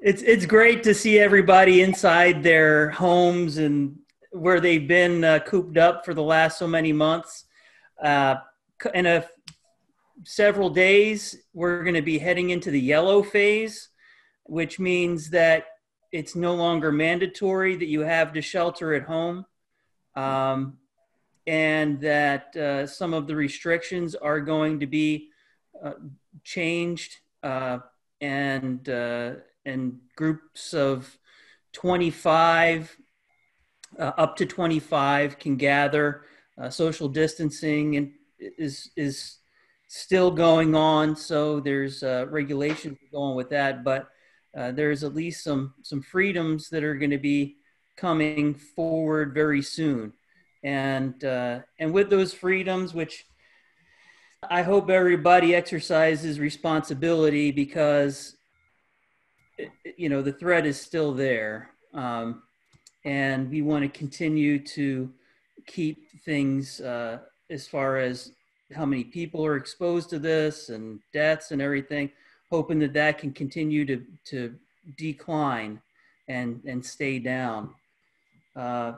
It's it's great to see everybody inside their homes and where they've been uh, cooped up for the last so many months. Uh, in a several days, we're going to be heading into the yellow phase, which means that it's no longer mandatory that you have to shelter at home, um, and that uh, some of the restrictions are going to be uh, changed, uh, and uh, and groups of 25 uh, up to 25 can gather. Uh, social distancing and is is still going on, so there's regulations going with that, but uh, there's at least some some freedoms that are going to be coming forward very soon, and uh, and with those freedoms, which I hope everybody exercises responsibility because you know the threat is still there, um, and we want to continue to keep things uh, as far as how many people are exposed to this and deaths and everything hoping that that can continue to, to decline and, and stay down. Uh,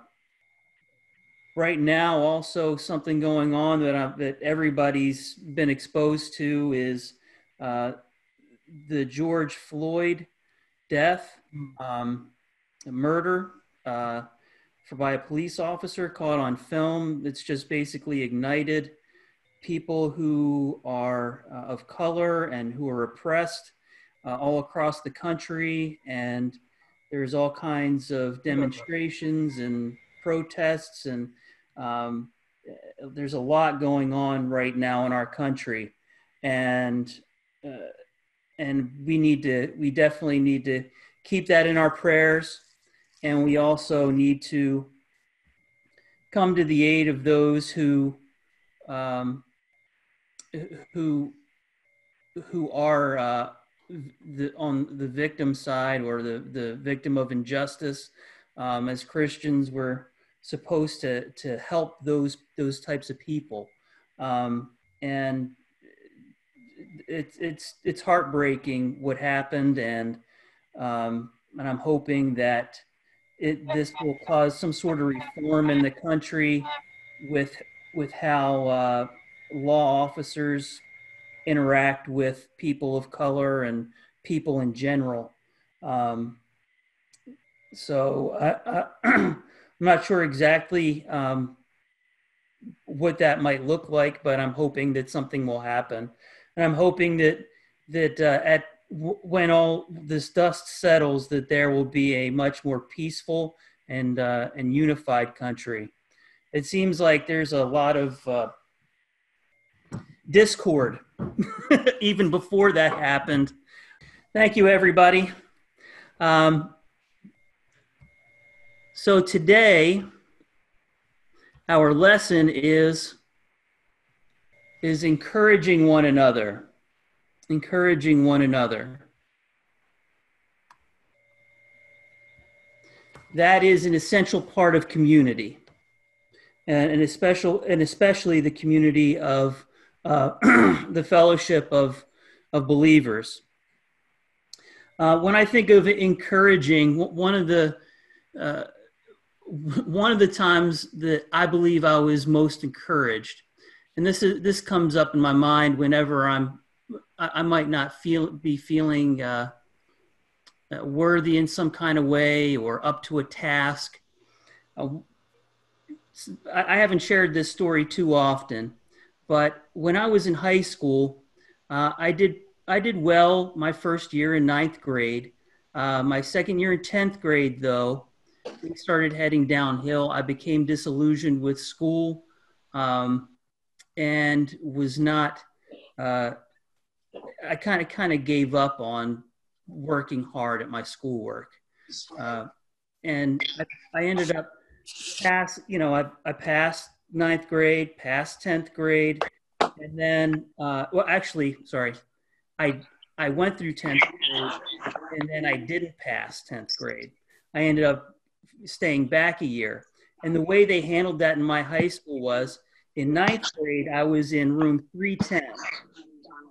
right now, also something going on that, I, that everybody's been exposed to is uh, the George Floyd death, um, murder uh, for by a police officer caught on film. It's just basically ignited people who are uh, of color and who are oppressed uh, all across the country. And there's all kinds of demonstrations and protests, and um, there's a lot going on right now in our country. And uh, and we need to, we definitely need to keep that in our prayers. And we also need to come to the aid of those who um, who who are uh, the, on the victim side or the, the victim of injustice. Um, as Christians, we're supposed to, to help those, those types of people. Um, and it's, it's, it's heartbreaking what happened. And, um, and I'm hoping that it, this will cause some sort of reform in the country with, with how uh, law officers interact with people of color and people in general. Um, so I, am not sure exactly um, what that might look like, but I'm hoping that something will happen, and I'm hoping that that uh, at w- when all this dust settles, that there will be a much more peaceful and uh, and unified country. It seems like there's a lot of uh, discord even before that happened. Thank you, everybody. Um, so today, our lesson is is encouraging one another, encouraging one another. That is an essential part of community, and, and, especially, and especially the community of uh, the fellowship of, of believers. Uh, when I think of encouraging, one of the uh, one of the times that I believe I was most encouraged, and this is this comes up in my mind whenever I'm I, I might not feel be feeling uh, uh, worthy in some kind of way or up to a task. Uh, I haven't shared this story too often, but when I was in high school, uh, I did I did well my first year in ninth grade. Uh, my second year in tenth grade, though, we started heading downhill. I became disillusioned with school, um, and was not. Uh, I kind of kind of gave up on working hard at my schoolwork, uh, and I, I ended up pass. You know, I, I passed ninth grade, passed 10th grade. And then, uh, well, actually, sorry, I, I went through 10th grade and then I didn't pass 10th grade. I ended up staying back a year. And the way they handled that in my high school was in ninth grade, I was in room 310.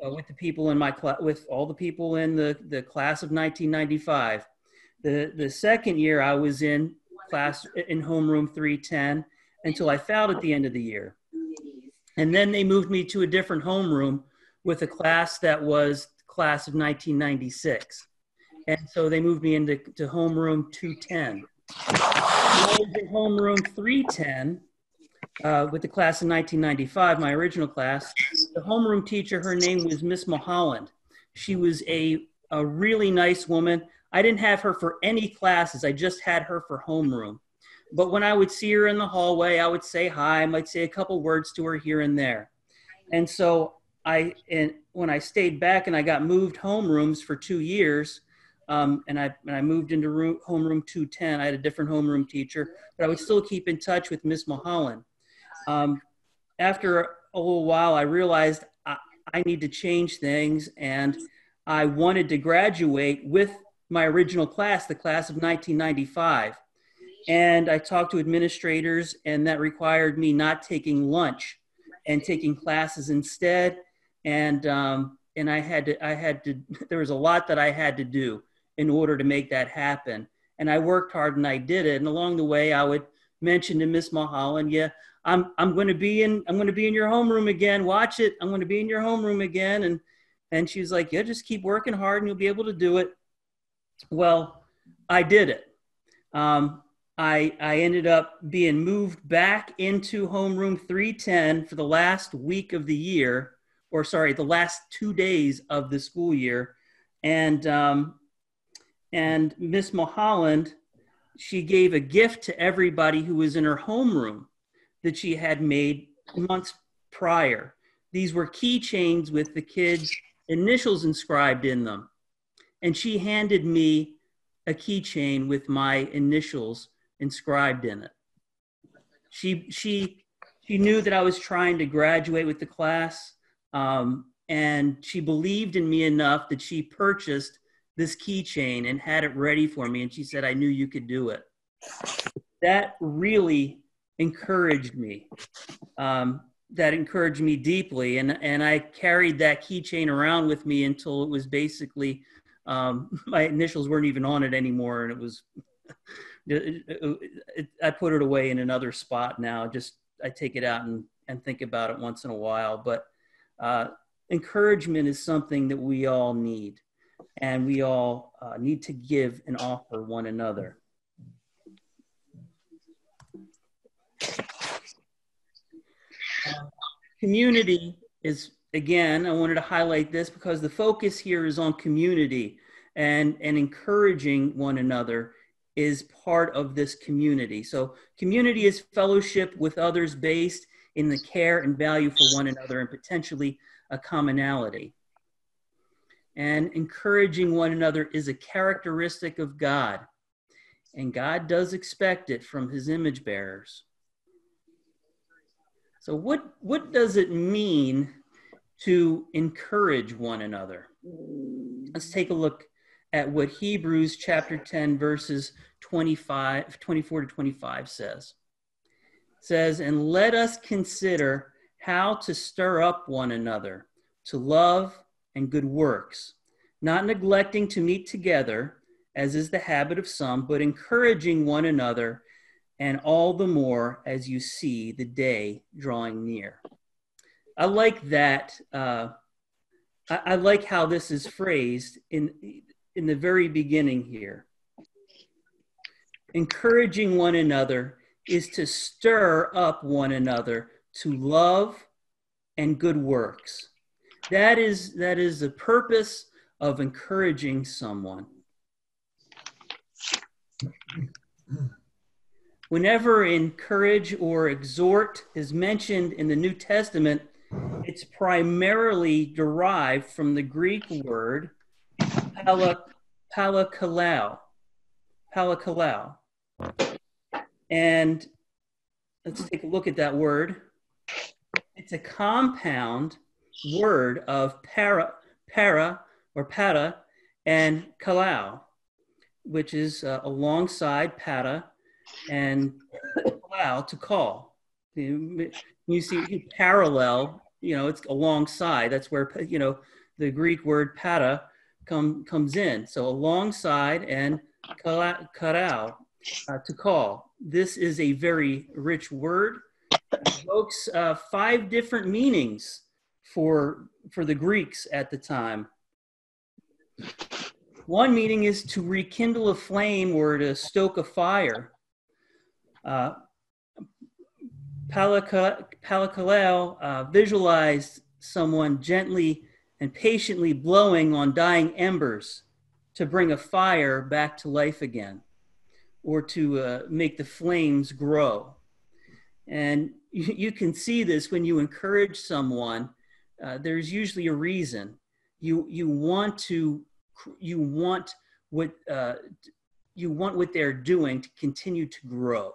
uh, with the people in my class, with all the people in the, the class of 1995. The, the second year I was in class in homeroom 310 until I failed at the end of the year. And then they moved me to a different homeroom with a class that was class of 1996. And so they moved me into to homeroom 210. I was in homeroom 310 uh, with the class in 1995, my original class. The homeroom teacher, her name was Miss Mulholland. She was a, a really nice woman. I didn't have her for any classes. I just had her for homeroom. But when I would see her in the hallway, I would say hi. I might say a couple words to her here and there. And so I, and when I stayed back and I got moved homerooms for two years, um, and I and I moved into room, homeroom 210. I had a different homeroom teacher, but I would still keep in touch with Miss Mulholland. Um, after a little while, I realized I, I need to change things, and I wanted to graduate with my original class, the class of 1995. And I talked to administrators, and that required me not taking lunch and taking classes instead. And um, and I had to I had to there was a lot that I had to do in order to make that happen. And I worked hard and I did it. And along the way, I would mention to Miss Mulholland, yeah, I'm I'm going to be in I'm going to be in your homeroom again. Watch it. I'm going to be in your homeroom again. And and she was like, yeah, just keep working hard and you'll be able to do it. Well, I did it. Um, I, I ended up being moved back into homeroom 310 for the last week of the year, or sorry, the last two days of the school year. And, um, and Miss Mulholland, she gave a gift to everybody who was in her homeroom that she had made months prior. These were keychains with the kids' initials inscribed in them. And she handed me a keychain with my initials inscribed in it. She, she, she knew that I was trying to graduate with the class, um, and she believed in me enough that she purchased this keychain and had it ready for me. And she said, I knew you could do it. That really encouraged me. Um, that encouraged me deeply. And, and I carried that keychain around with me until it was basically, um, my initials weren't even on it anymore. And it was, it, it, it, I put it away in another spot now. Just, I take it out and, and think about it once in a while. But uh, encouragement is something that we all need and we all uh, need to give and offer one another. Community is, again, I wanted to highlight this because the focus here is on community and, and encouraging one another is part of this community. So, community is fellowship with others based in the care and value for one another and potentially a commonality. And encouraging one another is a characteristic of God. And God does expect it from his image bearers. So, what, what does it mean to encourage one another? Let's take a look at what Hebrews chapter 10, verses 25, 24 to 25 says. It says, And let us consider how to stir up one another to love and good works, not neglecting to meet together, as is the habit of some, but encouraging one another, and all the more as you see the day drawing near. I like that. Uh, I, I like how this is phrased in, in the very beginning here. Encouraging one another is to stir up one another to love and good works that is that is the purpose of encouraging someone. Whenever encourage or exhort is mentioned in the New Testament, it's primarily derived from the Greek word palakalau. Palakalau. And let's take a look at that word. It's a compound word of para, para or para and kalau, which is uh, alongside para and kalau to call. You, you see parallel, you know, it's alongside. That's where, you know, the Greek word pata come, comes in. So alongside and karao, uh, to call. This is a very rich word. It evokes uh, five different meanings for, for the Greeks at the time. One meaning is to rekindle a flame or to stoke a fire. Uh, Palakaleo uh, visualized someone gently and patiently blowing on dying embers to bring a fire back to life again or to uh, make the flames grow. And you, you, can see this when you encourage someone. Uh, there's usually a reason. You you want to you want what uh, you want what they're doing to continue to grow.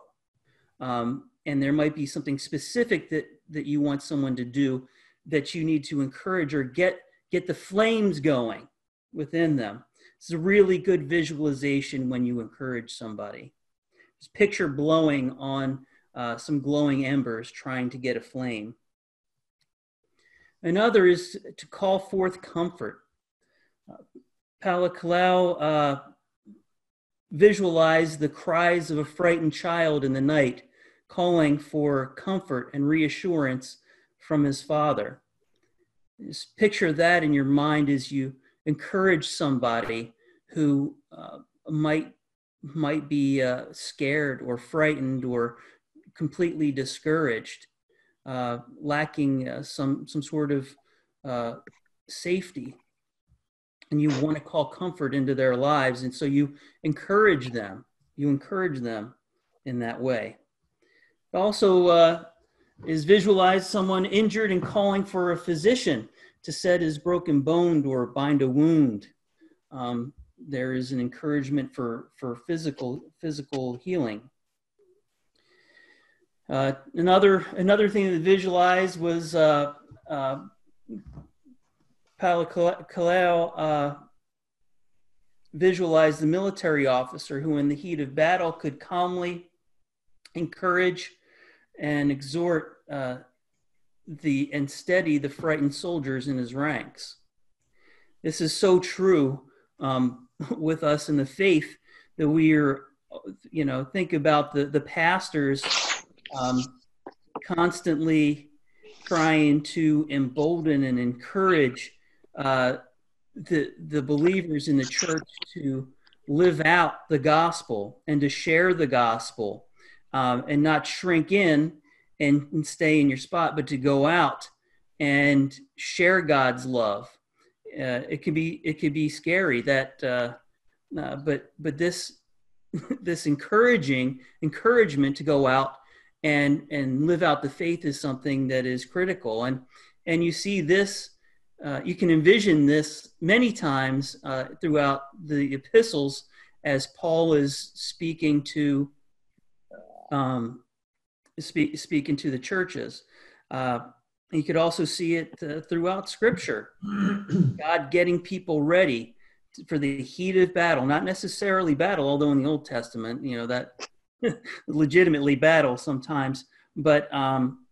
Um, and there might be something specific that that you want someone to do that you need to encourage or get get the flames going within them. It's a really good visualization when you encourage somebody. Just picture blowing on uh, some glowing embers trying to get a flame. Another is to call forth comfort. Uh, uh, visualized the cries of a frightened child in the night calling for comfort and reassurance from his father. Just picture that in your mind as you encourage somebody who uh, might might be uh, scared or frightened or completely discouraged, uh, lacking uh, some some sort of uh, safety, and you want to call comfort into their lives, and so you encourage them. You encourage them in that way also uh, is visualize someone injured and calling for a physician to set his broken bone or bind a wound. Um, there is an encouragement for, for physical, physical healing. Uh, another, another thing that visualized was uh, uh, Palakaleo uh, visualized the military officer who, in the heat of battle, could calmly encourage and exhort uh, the and steady the frightened soldiers in his ranks. This is so true um, with us in the faith that we are, you know, think about the the pastors um, constantly trying to embolden and encourage uh, the the believers in the church to live out the gospel and to share the gospel um, and not shrink in and, and, stay in your spot, but to go out and share God's love. Uh, it can be it can be scary that, uh, uh, but but this this encouraging encouragement to go out and and live out the faith is something that is critical. And and you see this. Uh, you can envision this many times uh, throughout the epistles as Paul is speaking to um, speak, speaking to the churches. Uh, you could also see it uh, throughout Scripture. God getting people ready for the heat of battle, not necessarily battle, although in the Old Testament, you know that legitimately battle sometimes, but um,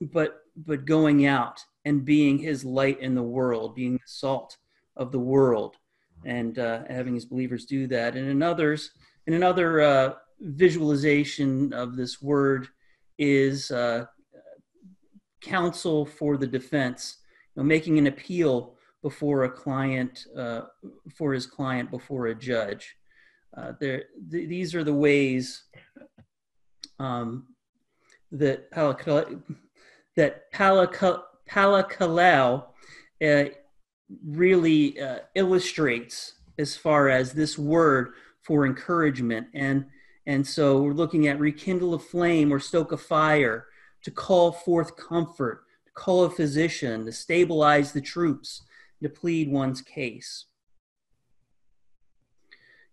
but but going out and being His light in the world, being the salt of the world, and uh, having His believers do that. And in others, in another uh, visualization of this word is uh, counsel for the defense, you know, making an appeal before a client, uh, for his client before a judge. Uh, there, th- these are the ways um, that Palakal- that Palakalao uh, really uh, illustrates as far as this word for encouragement and and so we're looking at rekindle a flame or stoke a fire, to call forth comfort, to call a physician, to stabilize the troops, to plead one's case.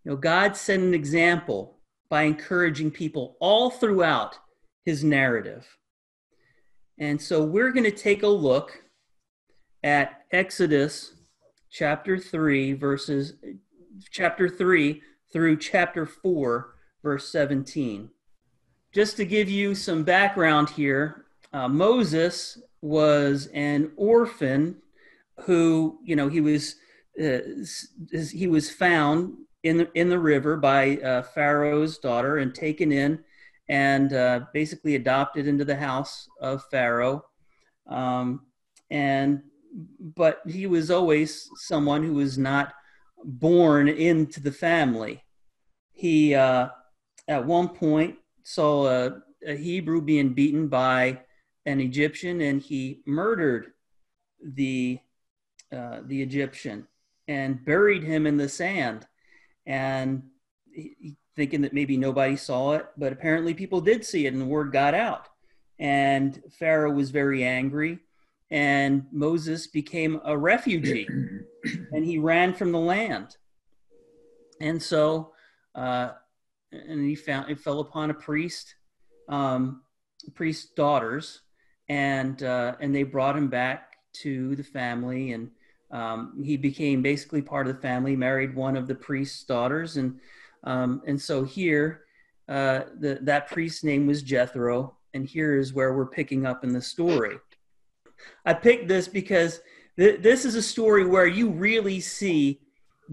You know, God set an example by encouraging people all throughout his narrative. And so we're going to take a look at Exodus chapter 3 verses chapter 3 through chapter 4 verse 17. Just to give you some background here, uh, Moses was an orphan who you know he was uh, he was found in the in the river by uh, Pharaoh's daughter and taken in and uh, basically adopted into the house of Pharaoh. Um, and but he was always someone who was not born into the family. He uh, at one point saw a, a Hebrew being beaten by an Egyptian, and he murdered the uh, the Egyptian and buried him in the sand. And he, thinking that maybe nobody saw it, but apparently people did see it, and the word got out. And Pharaoh was very angry, and Moses became a refugee, and he ran from the land. And so, uh, and he found it fell upon a priest, um, priest's daughters, and uh, and they brought him back to the family, and um, he became basically part of the family. Married one of the priest's daughters, and um, and so here, uh, the, that priest's name was Jethro, and here is where we're picking up in the story. I picked this because th- this is a story where you really see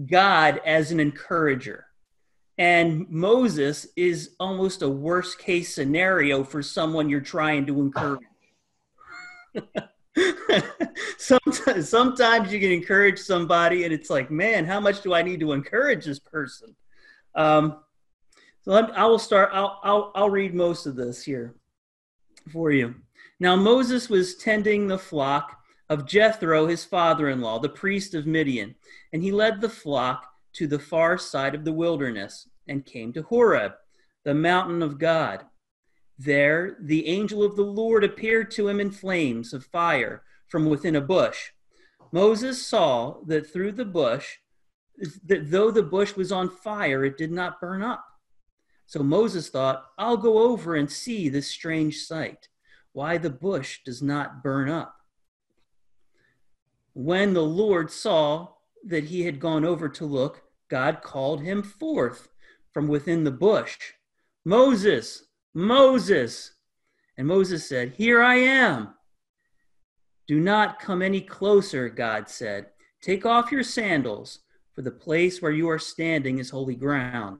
God as an encourager. And Moses is almost a worst case scenario for someone you're trying to encourage. sometimes, sometimes you can encourage somebody, and it's like, man, how much do I need to encourage this person? Um, so let, I will start. I'll, I'll, I'll read most of this here for you. Now Moses was tending the flock of Jethro, his father-in-law, the priest of Midian, and he led the flock to the far side of the wilderness and came to Horeb, the mountain of God. There, the angel of the Lord appeared to him in flames of fire from within a bush. Moses saw that through the bush that though the bush was on fire, it did not burn up. So Moses thought, I'll go over and see this strange sight, why the bush does not burn up. When the Lord saw that he had gone over to look, God called him forth from within the bush Moses, Moses. And Moses said, Here I am. Do not come any closer, God said. Take off your sandals for the place where you are standing is holy ground.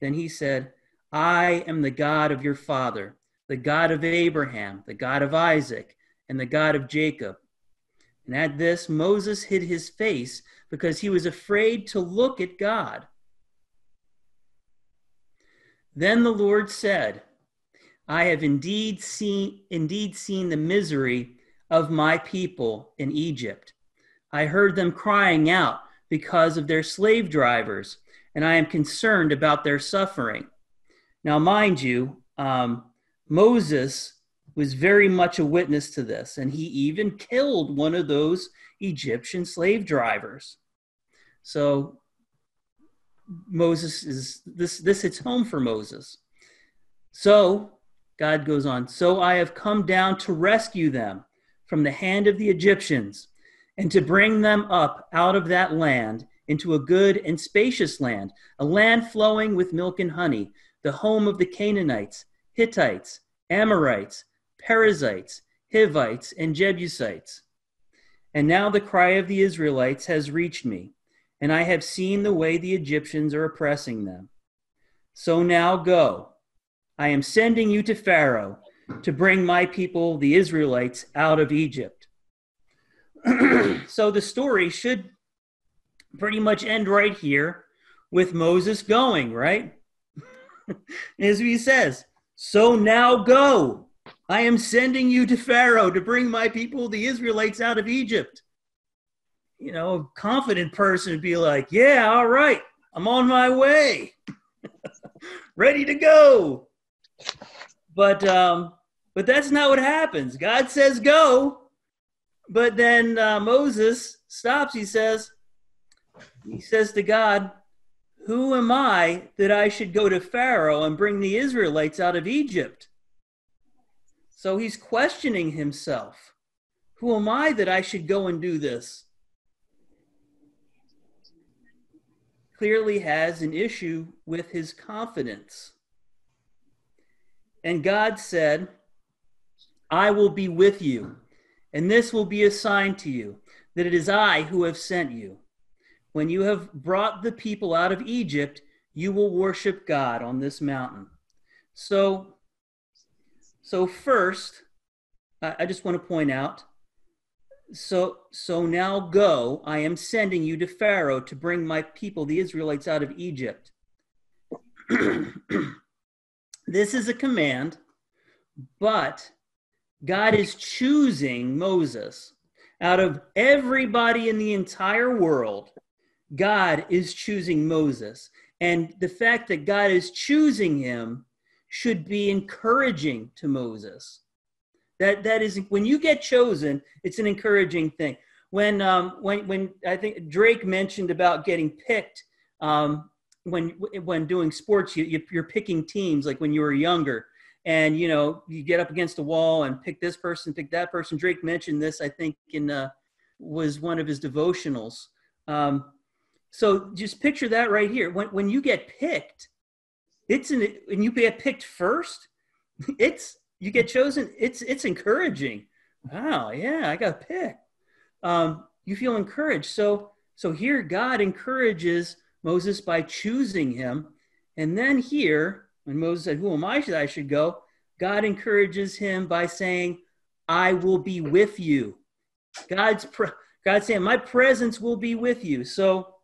Then he said, I am the God of your father, the God of Abraham, the God of Isaac, and the God of Jacob. And at this, Moses hid his face because he was afraid to look at God. Then the Lord said, I have indeed seen indeed seen the misery of my people in Egypt. I heard them crying out because of their slave drivers, and I am concerned about their suffering. Now, mind you, um, Moses was very much a witness to this, and he even killed one of those Egyptian slave drivers. So Moses is this this hits home for Moses. So God goes on, so I have come down to rescue them from the hand of the Egyptians and to bring them up out of that land into a good and spacious land, a land flowing with milk and honey, the home of the Canaanites, Hittites, Amorites, Perizzites, Hivites, and Jebusites. And now the cry of the Israelites has reached me, and I have seen the way the Egyptians are oppressing them. So now go. I am sending you to Pharaoh to bring my people, the Israelites, out of Egypt. so the story should pretty much end right here with Moses going, right? As he says, So now go. I am sending you to Pharaoh to bring my people, the Israelites, out of Egypt. You know, a confident person would be like, Yeah, all right, I'm on my way. Ready to go. But um, but that's not what happens. God says go, but then uh, Moses stops. He says, he says to God, Who am I that I should go to Pharaoh and bring the Israelites out of Egypt? So he's questioning himself. Who am I that I should go and do this? Clearly has an issue with his confidence. And God said, I will be with you and this will be a sign to you that it is I who have sent you. When you have brought the people out of Egypt, you will worship God on this mountain. So, so first, I just want to point out so so now go i am sending you to pharaoh to bring my people the israelites out of egypt this is a command but god is choosing moses. Out of everybody in the entire world god is choosing moses. And the fact that god is choosing him should be encouraging to moses. That that is when you get chosen, it's an encouraging thing. When um, when when I think Drake mentioned about getting picked um, when when doing sports, you, you're picking teams like when you were younger, and you know you get up against a wall and pick this person, pick that person. Drake mentioned this, I think, in uh, was one of his devotionals. Um, so just picture that right here. When when you get picked, it's an and you get picked first. It's you get chosen, it's it's encouraging. Wow, yeah, I got picked. Um, you feel encouraged. So so here God encourages Moses by choosing him, and then here when Moses said, "Who am I that I should go?" God encourages him by saying, "I will be with you." God's pre- God's saying, "My presence will be with you." So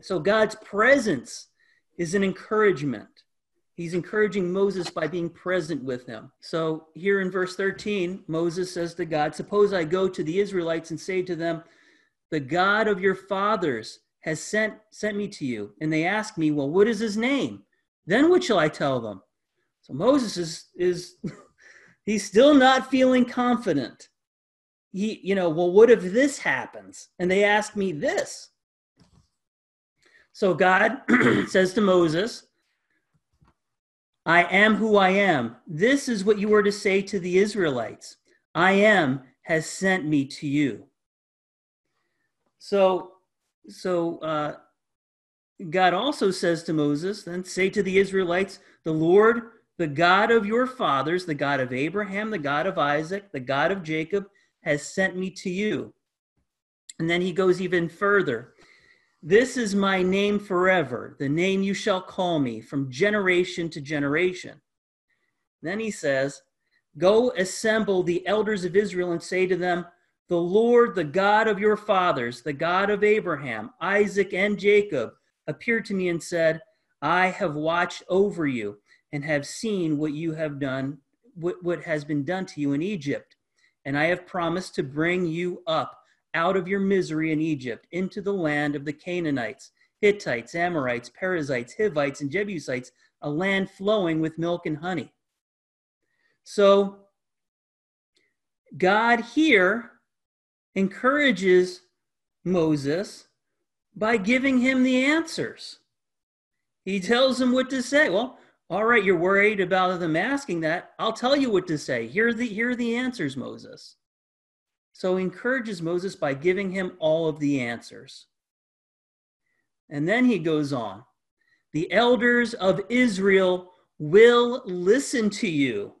so God's presence is an encouragement. He's encouraging Moses by being present with him. So here in verse 13, Moses says to God, Suppose I go to the Israelites and say to them, The God of your fathers has sent, sent me to you. And they ask me, Well, what is his name? Then what shall I tell them? So Moses is, is he's still not feeling confident. He, you know, well, what if this happens? And they ask me this. So God says to Moses, I am who I am. This is what you were to say to the Israelites I am has sent me to you. So, so uh, God also says to Moses, then say to the Israelites, the Lord, the God of your fathers, the God of Abraham, the God of Isaac, the God of Jacob, has sent me to you. And then he goes even further. This is my name forever, the name you shall call me from generation to generation. Then he says, Go assemble the elders of Israel and say to them, The Lord, the God of your fathers, the God of Abraham, Isaac, and Jacob, appeared to me and said, I have watched over you and have seen what you have done, what, what has been done to you in Egypt. And I have promised to bring you up out of your misery in Egypt into the land of the Canaanites, Hittites, Amorites, Perizzites, Hivites, and Jebusites, a land flowing with milk and honey. So, God here encourages Moses by giving him the answers. He tells him what to say. Well, all right, you're worried about them asking that. I'll tell you what to say. Here are the, here are the answers, Moses. So he encourages Moses by giving him all of the answers. And then he goes on The elders of Israel will listen to you.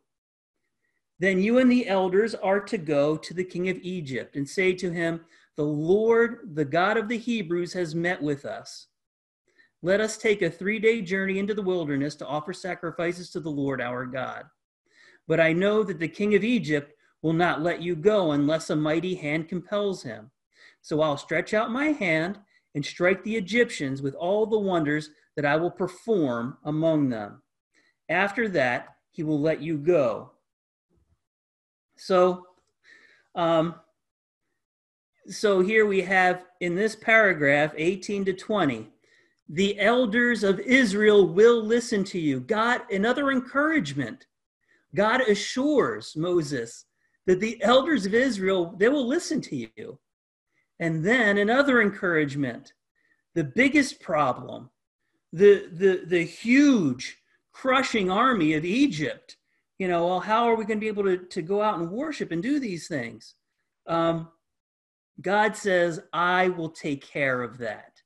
Then you and the elders are to go to the king of Egypt and say to him, The Lord, the God of the Hebrews, has met with us. Let us take a three day journey into the wilderness to offer sacrifices to the Lord our God. But I know that the king of Egypt will not let you go unless a mighty hand compels him. So I'll stretch out my hand and strike the Egyptians with all the wonders that I will perform among them. After that, he will let you go. So, um, so here we have in this paragraph 18 to 20 the elders of Israel will listen to you. God, another encouragement. God assures Moses that the elders of Israel, they will listen to you. And then another encouragement the biggest problem, the, the, the huge crushing army of Egypt. You know, well, how are we going to be able to, to go out and worship and do these things? Um, God says, I will take care of that.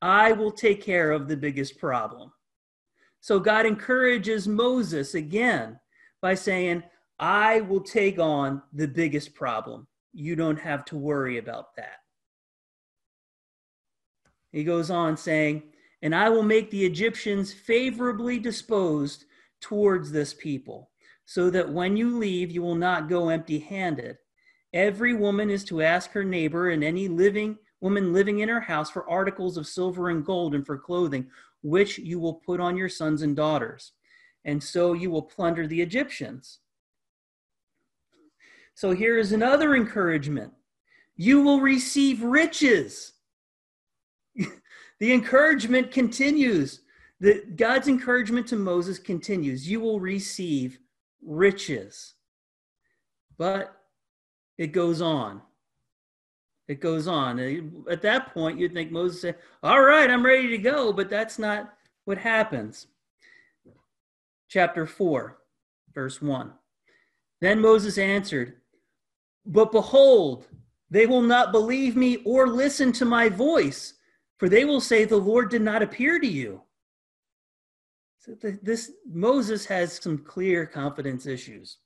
I will take care of the biggest problem. So God encourages Moses again by saying, I will take on the biggest problem. You don't have to worry about that. He goes on saying, And I will make the Egyptians favorably disposed towards this people, so that when you leave, you will not go empty handed. Every woman is to ask her neighbor and any living woman living in her house for articles of silver and gold and for clothing, which you will put on your sons and daughters. And so you will plunder the Egyptians. So here is another encouragement you will receive riches. the encouragement continues. The, God's encouragement to Moses continues. You will receive riches. But it goes on. It goes on. At that point, you'd think Moses said, All right, I'm ready to go, but that's not what happens. Chapter 4, verse 1. Then Moses answered, But behold, they will not believe me or listen to my voice, for they will say, The Lord did not appear to you. So this Moses has some clear confidence issues.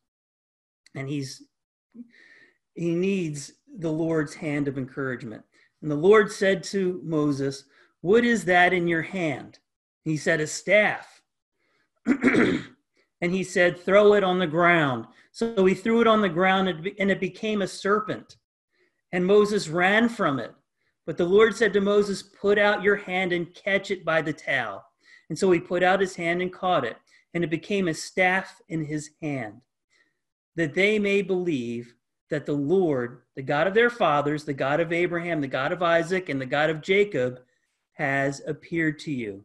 And he's he needs the Lord's hand of encouragement. And the Lord said to Moses, What is that in your hand? He said, A staff. and he said, Throw it on the ground. So he threw it on the ground, and it became a serpent. And Moses ran from it. But the Lord said to Moses, Put out your hand and catch it by the tail. And so he put out his hand and caught it, and it became a staff in his hand, that they may believe that the Lord, the God of their fathers, the God of Abraham, the God of Isaac, and the God of Jacob, has appeared to you.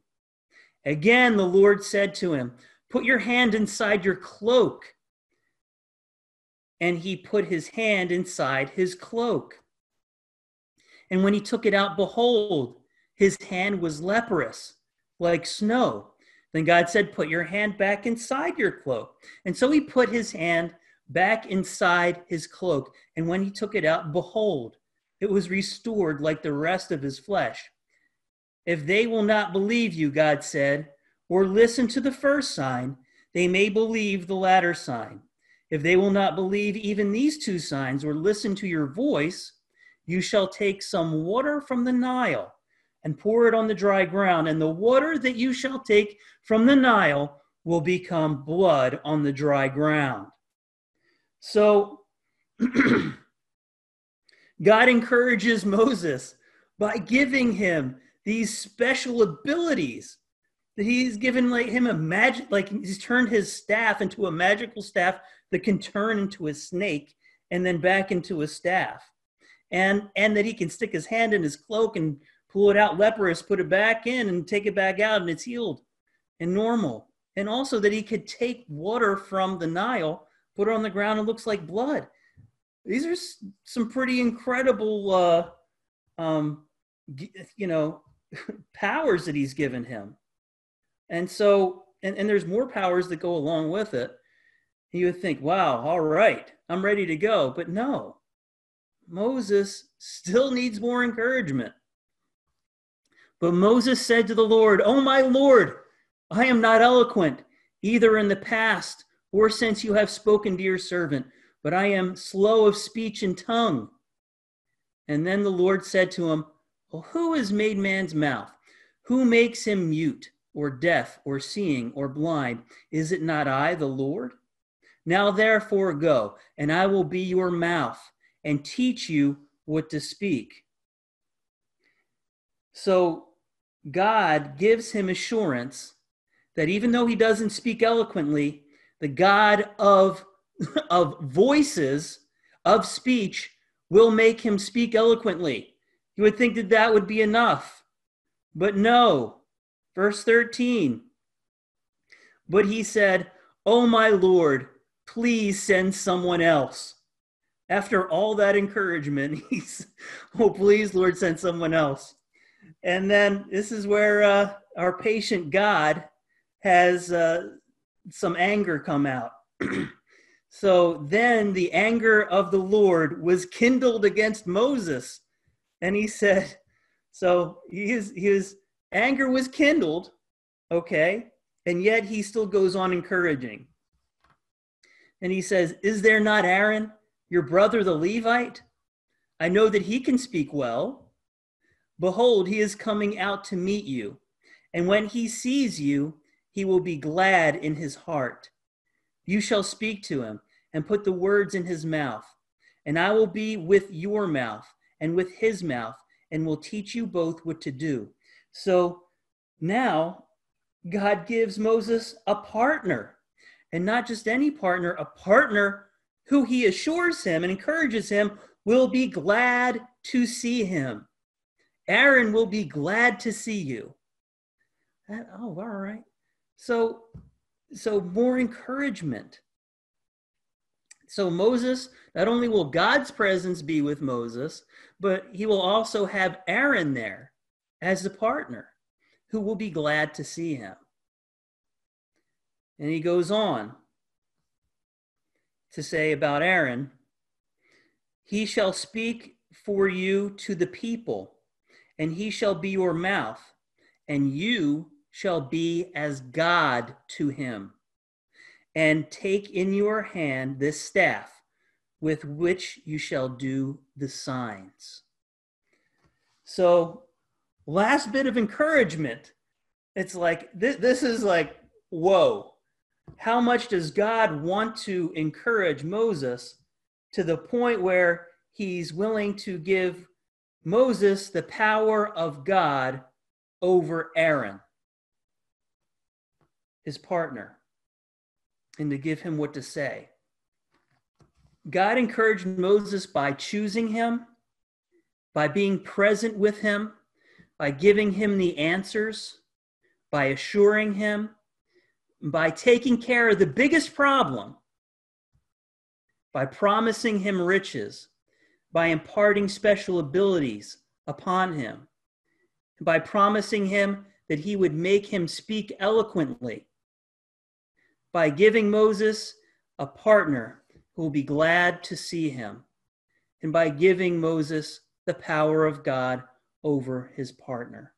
Again, the Lord said to him, Put your hand inside your cloak. And he put his hand inside his cloak. And when he took it out, behold, his hand was leprous, like snow. Then God said, Put your hand back inside your cloak. And so he put his hand back inside his cloak. And when he took it out, behold, it was restored like the rest of his flesh. If they will not believe you, God said, or listen to the first sign, they may believe the latter sign. If they will not believe even these two signs or listen to your voice, you shall take some water from the Nile and pour it on the dry ground, and the water that you shall take from the Nile will become blood on the dry ground. So God encourages Moses by giving him these special abilities that he's given like him a magic like he's turned his staff into a magical staff that can turn into a snake and then back into a staff. And and that he can stick his hand in his cloak and pull it out leprous put it back in and take it back out and it's healed and normal. And also that he could take water from the nile put it on the ground, it looks like blood. These are some pretty incredible, uh, um, you know, powers that he's given him. And so, and, and there's more powers that go along with it. You would think, wow, all right, I'm ready to go. But no, Moses still needs more encouragement. But Moses said to the Lord, Oh, my Lord, I am not eloquent, either in the past or since you have spoken to your servant, but I am slow of speech and tongue. And then the Lord said to him, well, Who has made man's mouth? Who makes him mute, or deaf, or seeing, or blind? Is it not I, the Lord? Now therefore go, and I will be your mouth, and teach you what to speak. So God gives him assurance that even though he doesn't speak eloquently, the God of, of voices, of speech, will make him speak eloquently. You would think that that would be enough. But no. Verse 13. But he said, Oh, my Lord, please send someone else. After all that encouragement, he's, Oh, please, Lord, send someone else. And then this is where uh, our patient God has uh, some anger come out. so then the anger of the Lord was kindled against Moses. And he said, so his, his anger was kindled, okay, and yet he still goes on encouraging. And he says, Is there not Aaron, your brother the Levite? I know that he can speak well. Behold, he is coming out to meet you. And when he sees you, he will be glad in his heart. You shall speak to him and put the words in his mouth. And I will be with your mouth and with his mouth, and will teach you both what to do. So now God gives Moses a partner, and not just any partner, a partner who he assures him and encourages him will be glad to see him. Aaron will be glad to see you. That, oh, all right. So, so more encouragement. So Moses, not only will God's presence be with Moses, but he will also have Aaron there as a partner who will be glad to see him. And he goes on to say about Aaron, he shall speak for you to the people, and he shall be your mouth, and you shall be as God to him. And take in your hand this staff with which you shall do the signs. So, last bit of encouragement. It's like this, this is like, whoa. How much does God want to encourage Moses to the point where he's willing to give Moses the power of God over Aaron, his partner, and to give him what to say. God encouraged Moses by choosing him, by being present with him, by giving him the answers, by assuring him, by taking care of the biggest problem by promising him riches, by imparting special abilities upon him, by promising him that he would make him speak eloquently, by giving Moses a partner who will be glad to see him, and by giving Moses the power of God over his partner.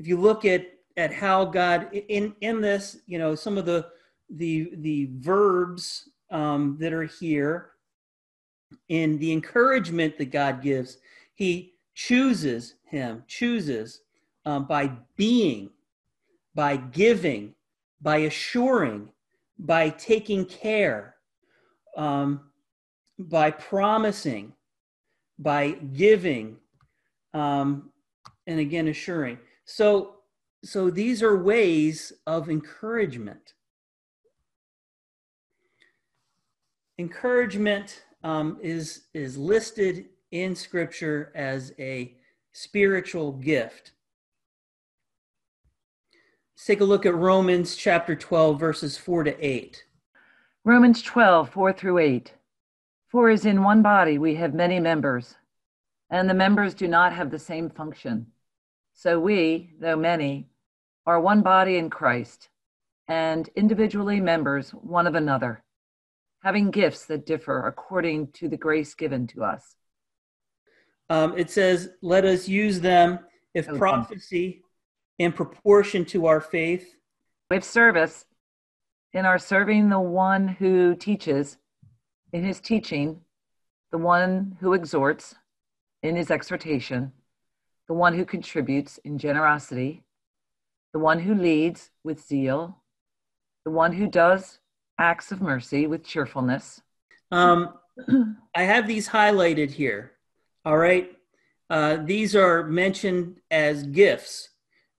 If you look at, at how God in, in this, you know, some of the the the verbs um, that are here in the encouragement that God gives. He chooses him, chooses um, by being, by giving, by assuring, by taking care, um, by promising, by giving, um, and again assuring. So, so these are ways of encouragement. encouragement um, is is listed in Scripture as a spiritual gift. Let's take a look at Romans chapter 12, verses 4 to 8. Romans 12, 4 through 8. For as in one body we have many members, and the members do not have the same function. So we, though many, are one body in Christ, and individually members one of another having gifts that differ according to the grace given to us. Um, it says, Let us use them if okay. prophecy in proportion to our faith. If service, in our serving the one who teaches, in his teaching, the one who exhorts, in his exhortation, the one who contributes in generosity, the one who leads with zeal, the one who does acts of mercy with cheerfulness. Um, I have these highlighted here. All right. Uh, these are mentioned as gifts.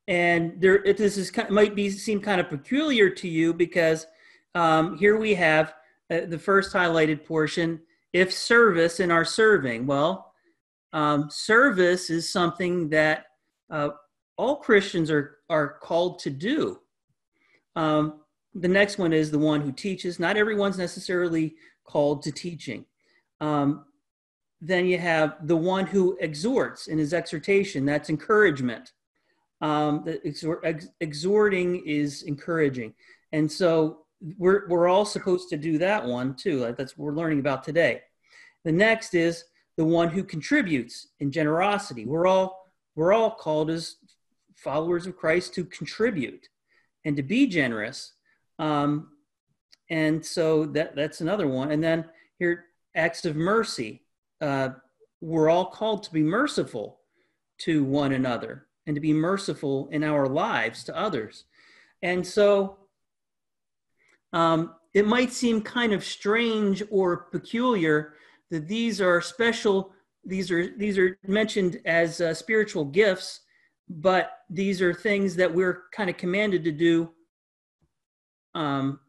And there, this is might be seem kind of peculiar to you because um, here we have uh, the first highlighted portion. If service in our serving, well, um, service is something that uh, all Christians are are called to do. Um, the next one is the one who teaches. Not everyone's necessarily called to teaching. Um, then you have the one who exhorts in his exhortation. That's encouragement. Um, exhorting is encouraging, and so we're we're all supposed to do that one too. That's what we're learning about today. The next is the one who contributes in generosity. We're all we're all called as followers of Christ to contribute and to be generous um, and so that that's another one. And then here, acts of mercy. Uh, we're all called to be merciful to one another and to be merciful in our lives to others. And so um, it might seem kind of strange or peculiar that these are special these are these are mentioned as uh, spiritual gifts but these are things that we're kind of commanded to do um,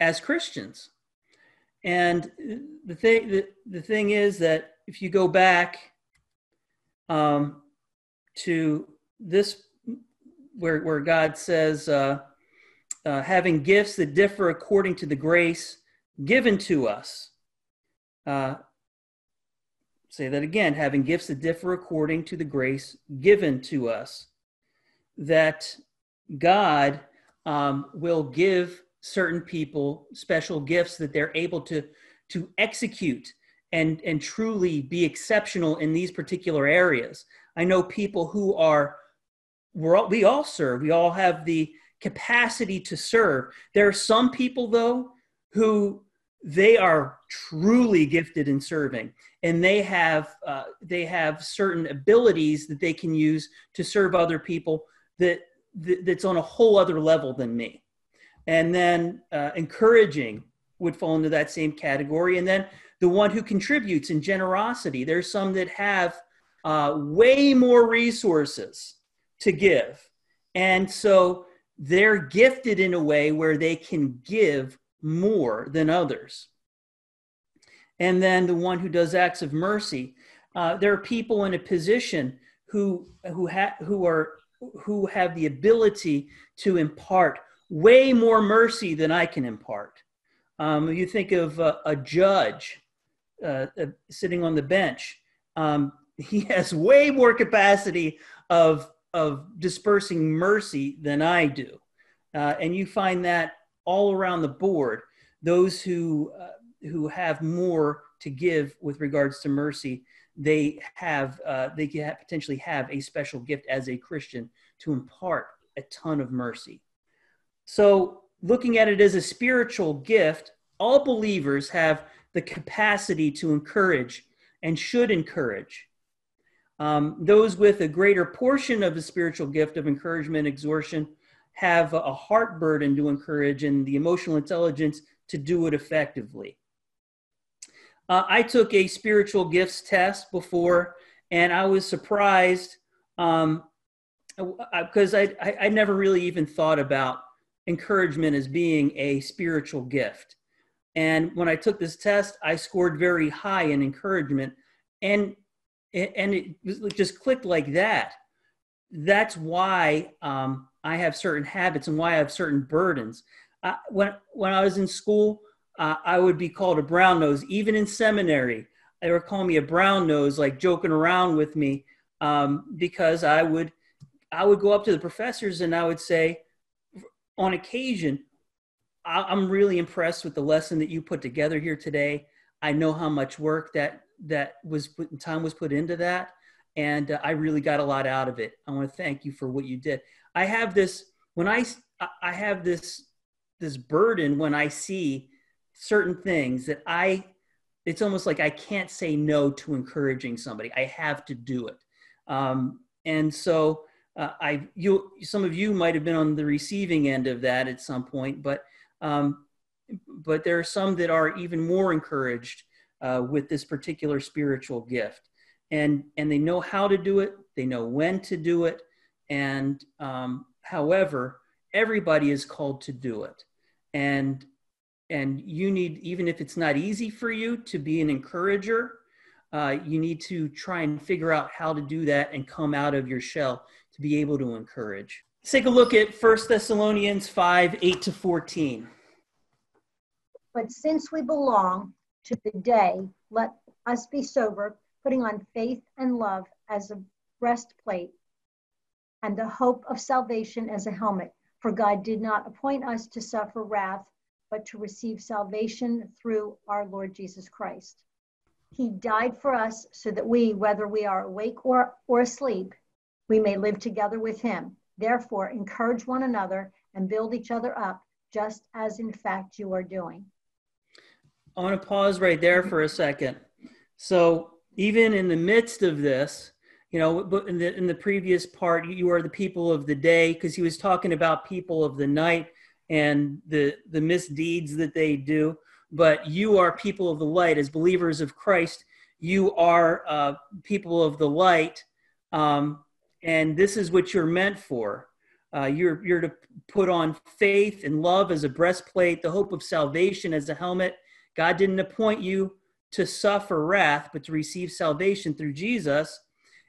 as christians and the thing the, the thing is that if you go back um, to this where where god says uh, uh, having gifts that differ according to the grace given to us. Uh, say that again having gifts that differ according to the grace given to us. That God um, will give certain people special gifts that they're able to, to execute and, and truly be exceptional in these particular areas. I know people who are, we're all, we all serve, we all have the capacity to serve. There are some people, though, who they are truly gifted in serving and they have uh, they have certain abilities that they can use to serve other people that, that that's on a whole other level than me. And then uh, encouraging would fall into that same category. And then the one who contributes in generosity. There's some that have uh, way more resources to give and so they're gifted in a way where they can give more than others. And then the one who does acts of mercy. Uh, there are people in a position who who ha- who are who have the ability to impart way more mercy than I can impart. Um, you think of uh, a judge uh, uh sitting on the bench. Um, he has way more capacity of of dispersing mercy than I do. Uh, and you find that all around the board. Those who, uh, who have more to give with regards to mercy, they have, uh, they can have, potentially have a special gift as a Christian to impart a ton of mercy. So, looking at it as a spiritual gift, all believers have the capacity to encourage and should encourage. Um, those with a greater portion of the spiritual gift of encouragement, exhortation, have a heart burden to encourage and the emotional intelligence to do it effectively. Uh, I took a spiritual gifts test before, and I was surprised because um, I, I, I never really even thought about encouragement as being a spiritual gift. And when I took this test, I scored very high in encouragement. And and it just clicked like that. That's why um, I have certain habits and why I have certain burdens. Uh, when when I was in school, uh, I would be called a brown nose. Even in seminary, they were calling me a brown nose, like joking around with me, um, because I would I would go up to the professors and I would say, on occasion, I'm really impressed with the lesson that you put together here today. I know how much work that that was put, time was put into that, and uh, I really got a lot out of it. I want to thank you for what you did. I have this when I I have this this burden when I see certain things that I it's almost like I can't say no to encouraging somebody. I have to do it, um, and so uh, I you some of you might have been on the receiving end of that at some point, but um, but there are some that are even more encouraged uh, with this particular spiritual gift. And and they know how to do it. They know when to do it. And um, however everybody is called to do it. And and you need even if it's not easy for you to be an encourager uh, you need to try and figure out how to do that and come out of your shell to be able to encourage. Let's take a look at First thessalonians 5 8 to 14 but since we belong to the day, let us be sober, putting on faith and love as a breastplate and the hope of salvation as a helmet. For God did not appoint us to suffer wrath, but to receive salvation through our Lord Jesus Christ. He died for us so that we, whether we are awake or, or asleep, we may live together with him. Therefore, encourage one another and build each other up, just as in fact you are doing. I want to pause right there for a second. So, even in the midst of this, you know, but in the in the previous part, you are the people of the day because he was talking about people of the night and the the misdeeds that they do. But you are people of the light as believers of Christ. You are uh, people of the light, um, and this is what you're meant for. Uh, you're you're to put on faith and love as a breastplate, the hope of salvation as a helmet. God didn't appoint you to suffer wrath, but to receive salvation through Jesus.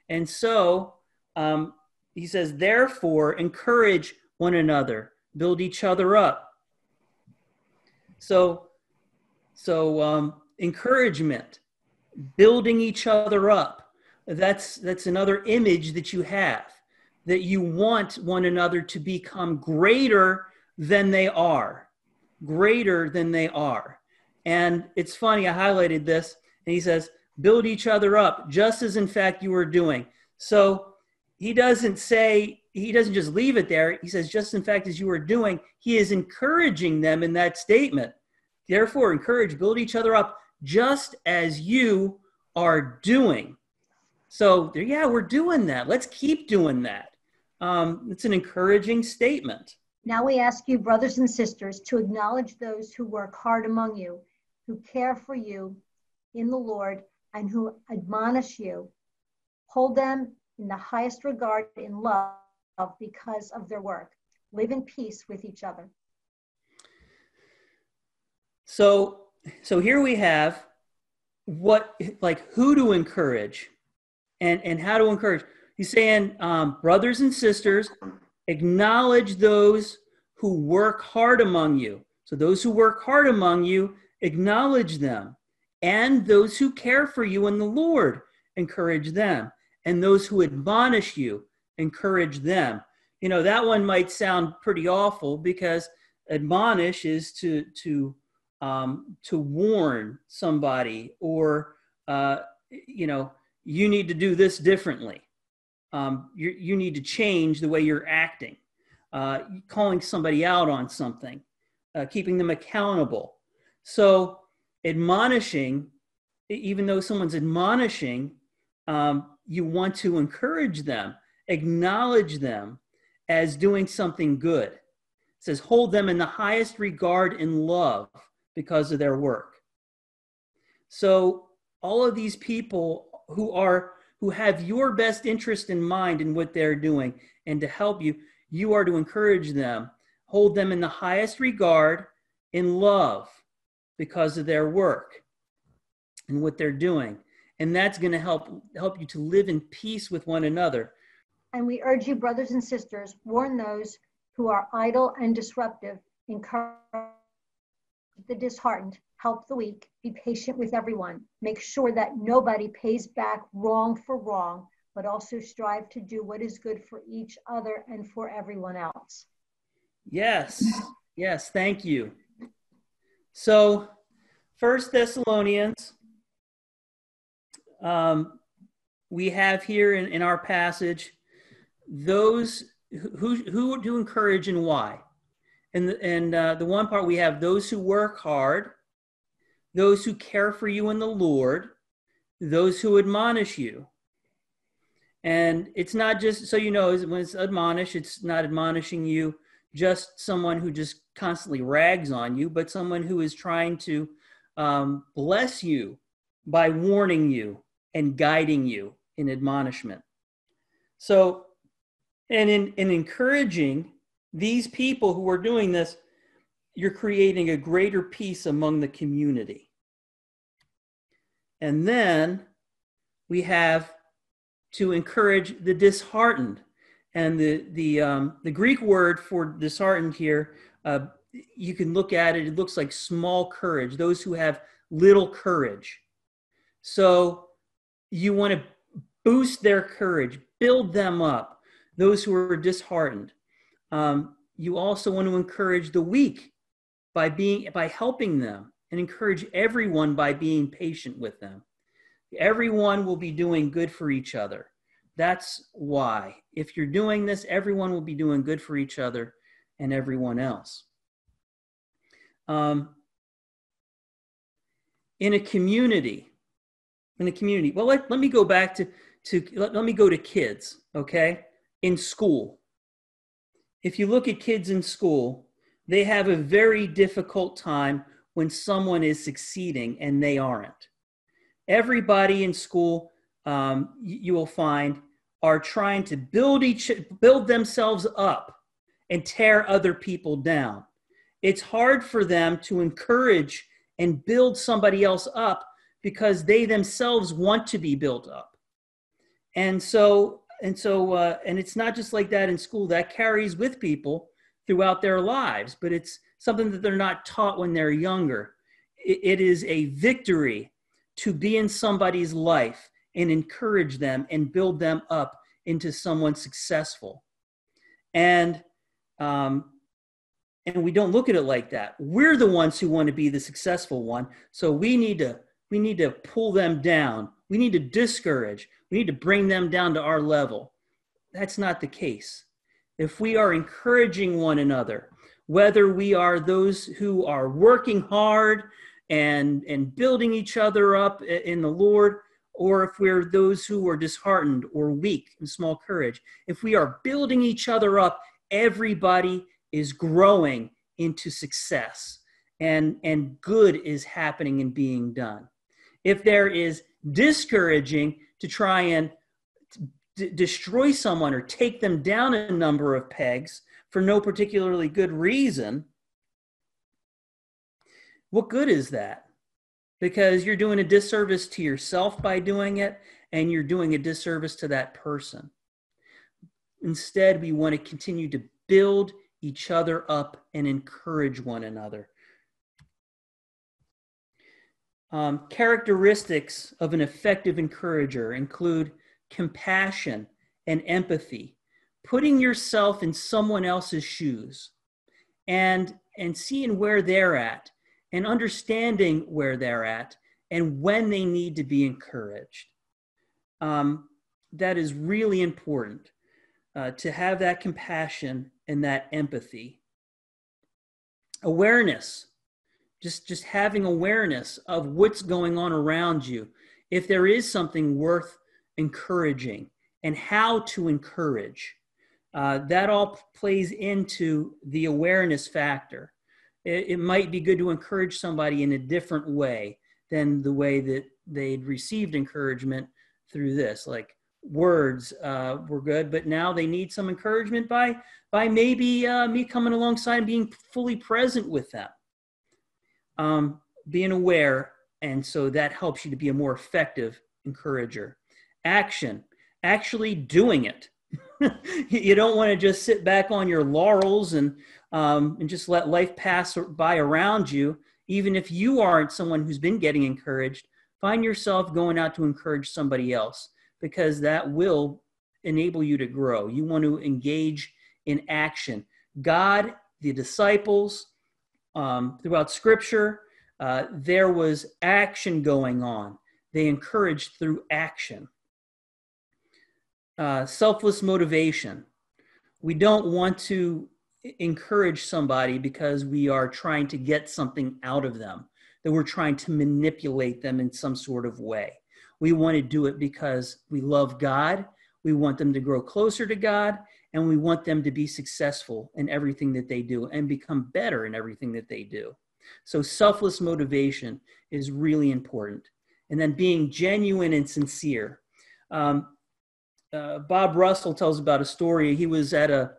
And so um, he says, therefore, encourage one another, build each other up. So, so um, encouragement, building each other up. That's that's another image that you have that you want one another to become greater than they are, greater than they are. And it's funny, I highlighted this, and he says, build each other up, just as in fact you are doing. So he doesn't say, he doesn't just leave it there. He says, just in fact as you are doing, he is encouraging them in that statement. Therefore, encourage, build each other up, just as you are doing. So, yeah, we're doing that. Let's keep doing that. Um, it's an encouraging statement. Now we ask you, brothers and sisters, to acknowledge those who work hard among you who care for you in the Lord and who admonish you. Hold them in the highest regard in love because of their work. Live in peace with each other. So, so here we have what, like, who to encourage, and and how to encourage. He's saying, um, brothers and sisters, acknowledge those who work hard among you. So those who work hard among you, acknowledge them. And those who care for you in the Lord, encourage them. And those who admonish you, encourage them. You know, that one might sound pretty awful because admonish is to, to, um, to warn somebody or, uh, you know, you need to do this differently. Um, you, you need to change the way you're acting. Uh, calling somebody out on something, uh, keeping them accountable. So, admonishing, even though someone's admonishing, um, you want to encourage them, acknowledge them as doing something good. It says, hold them in the highest regard and love because of their work. So, all of these people who are who have your best interest in mind in what they're doing and to help you, you are to encourage them, hold them in the highest regard in love because of their work and what they're doing. And that's going to help help you to live in peace with one another. And we urge you, brothers and sisters, warn those who are idle and disruptive, encourage the disheartened, help the weak, be patient with everyone. Make sure that nobody pays back wrong for wrong, but also strive to do what is good for each other and for everyone else. Yes, yes, thank you. So, First Thessalonians, um, we have here in, in our passage those who who to encourage and why. And the, and uh, the one part we have those who work hard, those who care for you in the Lord, those who admonish you. And it's not just so you know when it's admonish, it's not admonishing you just someone who just constantly rags on you, but someone who is trying to um, bless you by warning you and guiding you in admonishment. So, and in, in encouraging these people who are doing this, you're creating a greater peace among the community. And then we have to encourage the disheartened. And the, the, um, the Greek word for disheartened here, uh, you can look at it, it looks like small courage, those who have little courage. So you want to boost their courage, build them up, those who are disheartened. Um, you also want to encourage the weak by being by helping them and encourage everyone by being patient with them. Everyone will be doing good for each other. That's why. If you're doing this, everyone will be doing good for each other and everyone else. Um, in a community, in a community, well, let, let me go back to, to let, let me go to kids, okay? In school. If you look at kids in school, they have a very difficult time when someone is succeeding and they aren't. Everybody in school, um, you, you will find, are trying to build each build themselves up and tear other people down. It's hard for them to encourage and build somebody else up because they themselves want to be built up. And so and so uh, and it's not just like that in school that carries with people throughout their lives but it's something that they're not taught when they're younger it, it is a victory to be in somebody's life and encourage them and build them up into someone successful and um, and we don't look at it like that. We're the ones who want to be the successful one. So we need to we need to pull them down. We need to discourage. We need to bring them down to our level. That's not the case. If we are encouraging one another whether we are those who are working hard and and building each other up in the lord or if we're those who are disheartened or weak in small courage if we are building each other up everybody is growing into success and and good is happening and being done. If there is discouraging to try and d- destroy someone or take them down a number of pegs for no particularly good reason what good is that? Because you're doing a disservice to yourself by doing it and you're doing a disservice to that person instead we want to continue to build each other up and encourage one another. Um, characteristics of an effective encourager include compassion and empathy, putting yourself in someone else's shoes and, and seeing where they're at and understanding where they're at and when they need to be encouraged. Um, that is really important uh, to have that compassion and that empathy. Awareness, just, just having awareness of what's going on around you. If there is something worth encouraging and how to encourage, uh, that all plays into the awareness factor. It, it might be good to encourage somebody in a different way than the way that they'd received encouragement through this. Like, words uh, were good, but now they need some encouragement by by maybe uh, me coming alongside and being fully present with them, um, being aware, and so that helps you to be a more effective encourager. Action, actually doing it. you don't want to just sit back on your laurels and um, and just let life pass by around you. Even if you aren't someone who's been getting encouraged, find yourself going out to encourage somebody else because that will enable you to grow. You want to engage in action. God, the disciples, um, throughout Scripture, uh, there was action going on. They encouraged through action. Uh, selfless motivation. We don't want to encourage somebody because we are trying to get something out of them, that we're trying to manipulate them in some sort of way. We want to do it because we love God. We want them to grow closer to God and we want them to be successful in everything that they do and become better in everything that they do. So, selfless motivation is really important. And then being genuine and sincere. Um, uh, Bob Russell tells about a story. He was at a,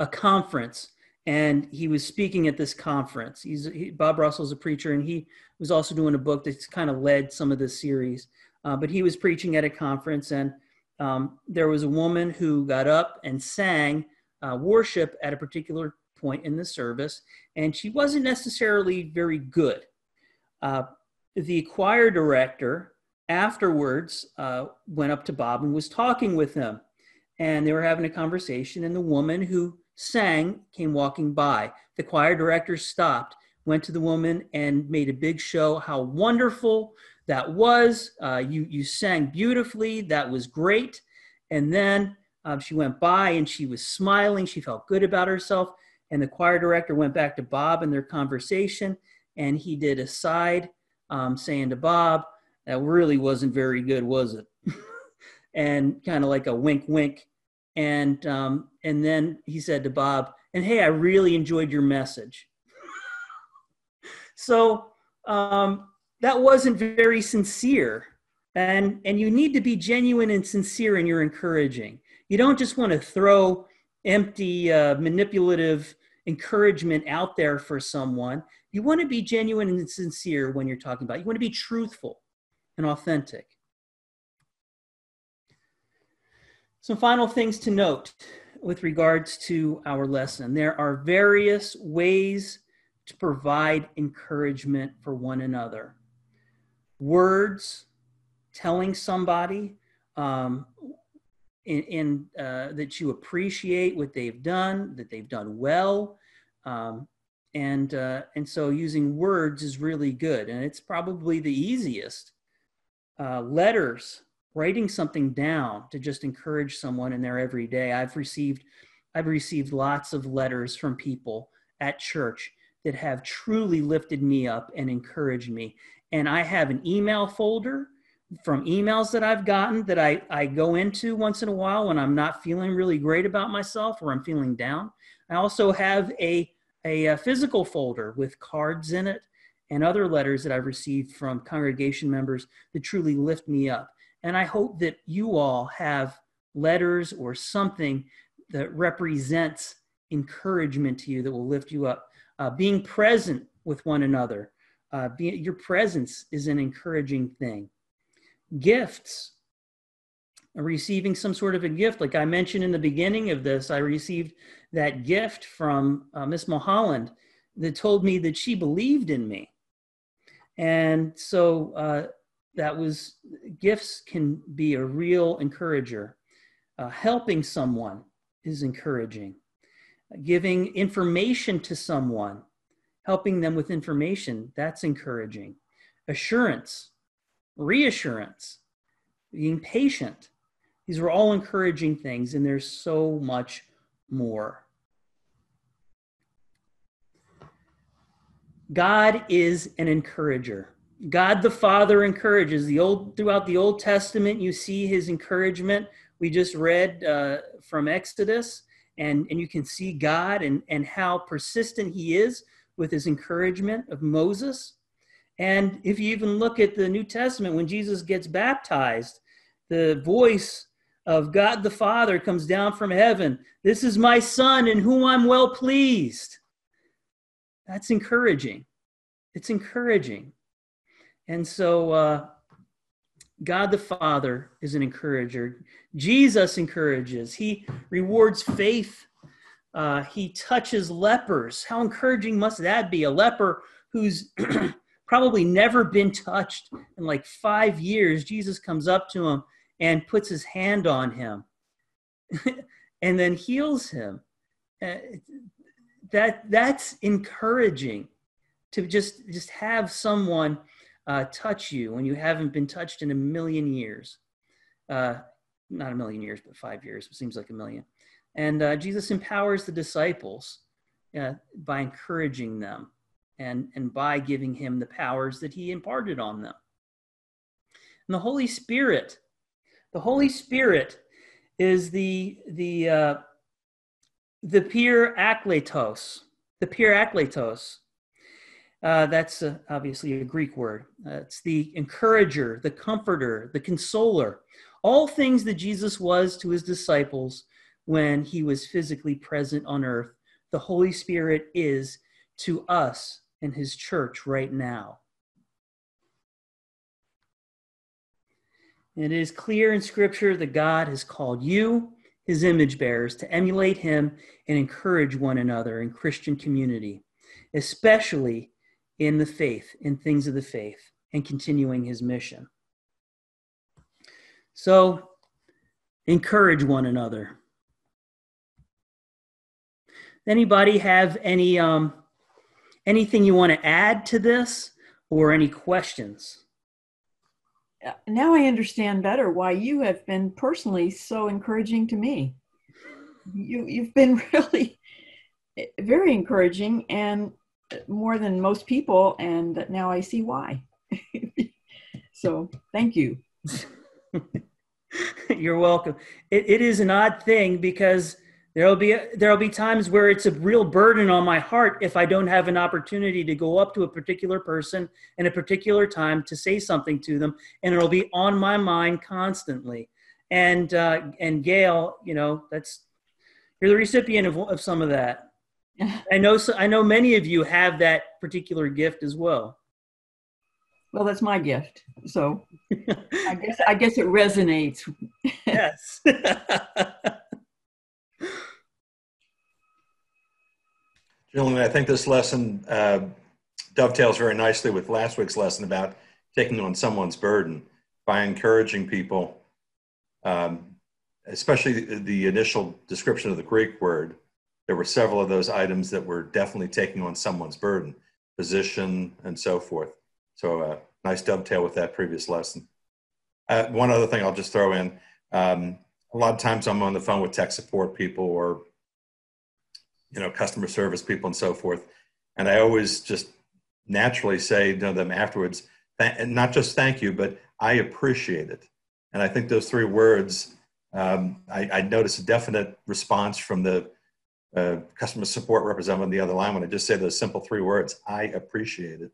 a conference and he was speaking at this conference. He's he, Bob Russell's a preacher, and he was also doing a book that's kind of led some of this series. Uh, but he was preaching at a conference, and um, there was a woman who got up and sang uh, worship at a particular point in the service, and she wasn't necessarily very good. Uh, the choir director afterwards uh, went up to Bob and was talking with him, and they were having a conversation, and the woman who sang came walking by. The choir director stopped, went to the woman, and made a big show how wonderful that was. Uh, you, you sang beautifully. That was great. And then uh, she went by and she was smiling. She felt good about herself. And the choir director went back to Bob in their conversation, and he did a side um, saying to Bob, That really wasn't very good, was it? and kind of like a wink, wink. And um, and then he said to Bob, "And hey, I really enjoyed your message." so um, that wasn't very sincere, and and you need to be genuine and sincere in your encouraging. You don't just want to throw empty, uh, manipulative encouragement out there for someone. You want to be genuine and sincere when you're talking about. It. You want to be truthful and authentic. Some final things to note with regards to our lesson. There are various ways to provide encouragement for one another. Words, telling somebody um, in, in uh, that you appreciate what they've done, that they've done well, um, and uh, and so using words is really good, and it's probably the easiest. Uh, letters writing something down to just encourage someone in their everyday. I've received I've received lots of letters from people at church that have truly lifted me up and encouraged me. And I have an email folder from emails that I've gotten that I, I go into once in a while when I'm not feeling really great about myself or I'm feeling down. I also have a, a, a physical folder with cards in it and other letters that I've received from congregation members that truly lift me up. And I hope that you all have letters or something that represents encouragement to you that will lift you up. Uh, being present with one another, uh, be, your presence is an encouraging thing. Gifts, receiving some sort of a gift. Like I mentioned in the beginning of this, I received that gift from uh, Miss Mulholland that told me that she believed in me. And so uh, that was gifts can be a real encourager. Uh, helping someone is encouraging. Giving information to someone, helping them with information, that's encouraging. Assurance, reassurance, being patient. These are all encouraging things, and there's so much more. God is an encourager. God the Father encourages. The old throughout the Old Testament, you see His encouragement. We just read uh, from Exodus, and and you can see God and and how persistent He is with His encouragement of Moses. And if you even look at the New Testament, when Jesus gets baptized, the voice of God the Father comes down from heaven. This is my Son in whom I'm well pleased. That's encouraging. It's encouraging. And so, uh, God the Father is an encourager. Jesus encourages. He rewards faith. Uh, he touches lepers. How encouraging must that be? A leper who's probably never been touched in like five years. Jesus comes up to him and puts his hand on him and then heals him. Uh, that that's encouraging to just just have someone uh, touch you when you haven't been touched in a million years. Uh, not a million years, but five years. It seems like a million. And uh, Jesus empowers the disciples uh, by encouraging them and, and by giving him the powers that he imparted on them. And the Holy Spirit, the Holy Spirit is the, the, uh, the parakletos, the parakletos uh, that's uh, obviously a Greek word. Uh, it's the encourager, the comforter, the consoler, all things that Jesus was to his disciples when he was physically present on earth. The Holy Spirit is to us in his church right now. it is clear in Scripture that God has called you, his image bearers, to emulate him and encourage one another in Christian community, especially in the faith, in things of the faith, and continuing his mission. So, encourage one another. Anybody have any um, anything you want to add to this, or any questions? Uh, now I understand better why you have been personally so encouraging to me. You you've been really eh, very encouraging, and more than most people, and now I see why. so thank you. You're welcome. It, it is an odd thing because there'll be there'll be times where it's a real burden on my heart if I don't have an opportunity to go up to a particular person in a particular time to say something to them, and it'll be on my mind constantly. And uh, and Gail, you know, that's you're the recipient of, of some of that. I know so, I know many of you have that particular gift as well. Well, that's my gift. So I guess I guess it resonates. yes. Gentlemen, I think this lesson uh, dovetails very nicely with last week's lesson about taking on someone's burden by encouraging people, um, especially the, the initial description of the Greek word. There were several of those items that were definitely taking on someone's burden, position, and so forth. So, uh, nice dovetail with that previous lesson. Uh, one other thing I'll just throw in um, a lot of times I'm on the phone with tech support people or you know customer service people and so forth and i always just naturally say to them afterwards and not just thank you but i appreciate it and i think those three words um, I, I notice a definite response from the uh, customer support representative on the other line when i just say those simple three words i appreciate it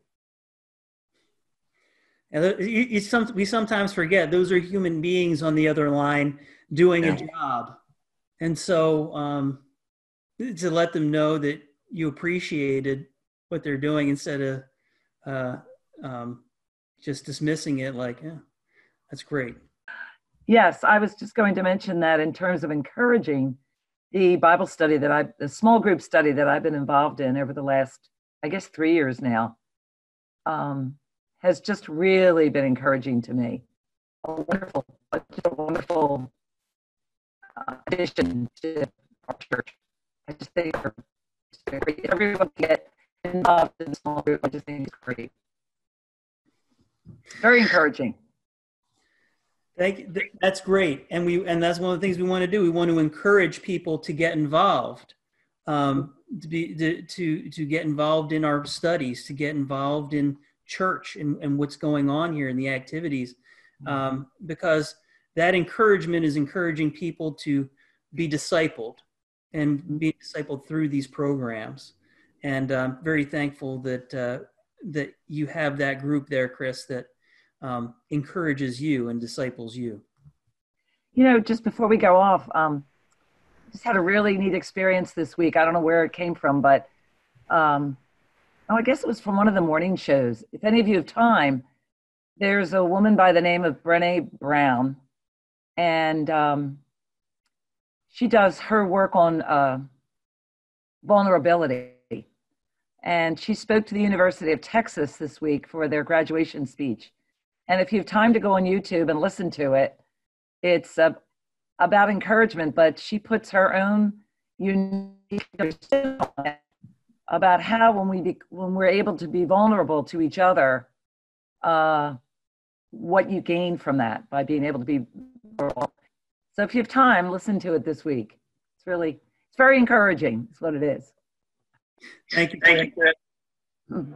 and you, you some, we sometimes forget those are human beings on the other line doing yeah. a job and so um, to let them know that you appreciated what they're doing instead of uh, um, just dismissing it like, yeah, that's great. Yes, I was just going to mention that in terms of encouraging the Bible study that I, the small group study that I've been involved in over the last, I guess, three years now, um, has just really been encouraging to me. A wonderful, a wonderful uh, addition to our church. I just think everyone get involved in the small group. I just think it's great. Very encouraging. Thank you. That's great, and we and that's one of the things we want to do. We want to encourage people to get involved, um, to be to, to to get involved in our studies, to get involved in church and, and what's going on here in the activities, um, because that encouragement is encouraging people to be discipled and be discipled through these programs. And I'm very thankful that uh, that you have that group there, Chris, that um, encourages you and disciples you. You know, just before we go off, um, just had a really neat experience this week. I don't know where it came from, but um, oh, I guess it was from one of the morning shows. If any of you have time, there's a woman by the name of Brene Brown, and um, she does her work on uh, vulnerability. And she spoke to the University of Texas this week for their graduation speech. And if you have time to go on YouTube and listen to it, it's uh, about encouragement, but she puts her own unique about how when we be, when we're able to be vulnerable to each other, uh, what you gain from that by being able to be vulnerable. So if you have time, listen to it this week. It's really, it's very encouraging. It's what it is. Thank you. Thank you.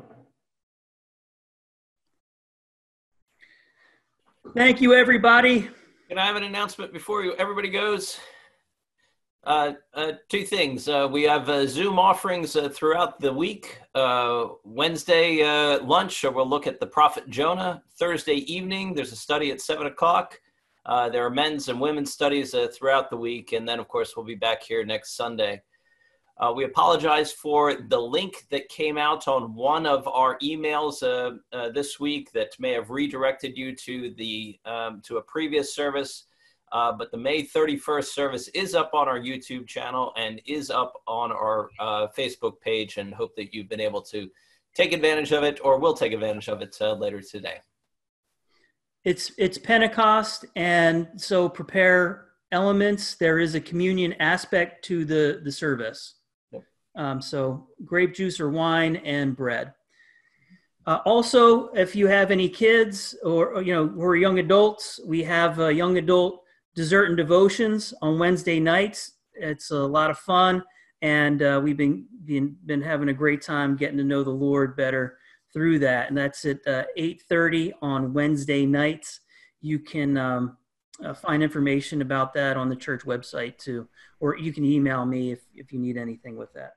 Thank you, everybody. Can I have an announcement before you, everybody goes? Uh, uh, two things. Uh, we have uh, Zoom offerings uh, throughout the week. Uh, Wednesday lunch, we'll look at the prophet Jonah. Thursday evening, there's a study at 7 o'clock. Uh, there are men's and women's studies throughout the week. And then, of course, we'll be back here next Sunday. Uh, we apologize for the link that came out on one of our emails uh, uh, this week that may have redirected you to the um, to a previous service. Uh, but the May 31st service is up on our YouTube channel and is up on our Facebook page, and hope that you've been able to take advantage of it or will take advantage of it later today it's it's Pentecost, and so prepare elements. There is a communion aspect to the the service. Um, so grape juice or wine and bread. Uh, also, if you have any kids or, or you know who are young adults, we have uh, young adult dessert and devotions on Wednesday nights. It's a lot of fun, and uh, we've been, been been having a great time getting to know the Lord better through that, and that's at uh, 8:30 on Wednesday nights. You can um, uh, find information about that on the church website too, or you can email me if, if you need anything with that.